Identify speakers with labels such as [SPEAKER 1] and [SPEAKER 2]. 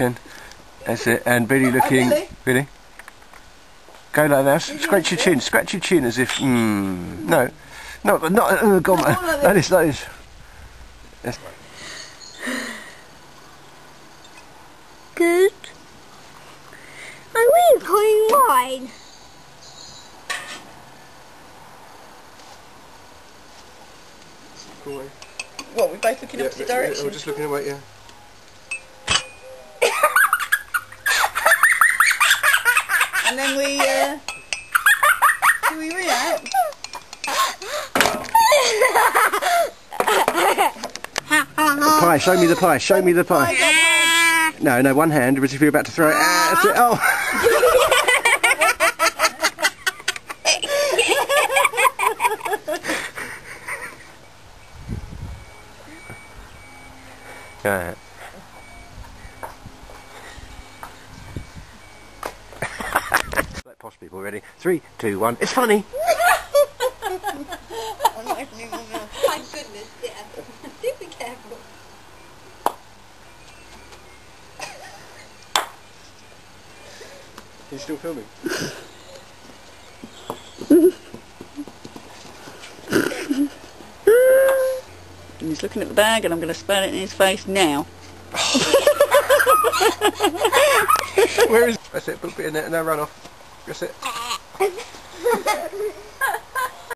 [SPEAKER 1] direction. That's it. And Billy looking.
[SPEAKER 2] Billy.
[SPEAKER 1] Billy. Go like that. Scratch your chin. Scratch your chin as if. Mm, no. No, but not. Uh, go on.
[SPEAKER 2] No, go like
[SPEAKER 1] That is. That is. That's,
[SPEAKER 3] Good. I'm really putting mine.
[SPEAKER 2] What, we're both looking opposite direction?
[SPEAKER 1] We're just looking away. Yeah.
[SPEAKER 2] And then we, uh, do we react?
[SPEAKER 1] The Pie. Show me the pie. Show me the pie. No, no. One hand, as if you're about to throw it. Ah, that's it. Oh. Go ahead. Posh people ready. Three, two, one. It's funny.
[SPEAKER 3] Thank goodness, yeah. Do be careful.
[SPEAKER 1] you still filming?
[SPEAKER 2] And he's looking at the bag and I'm going to spat it in his face now.
[SPEAKER 1] Where is? That's it. Put it in there. And now run off. That's it.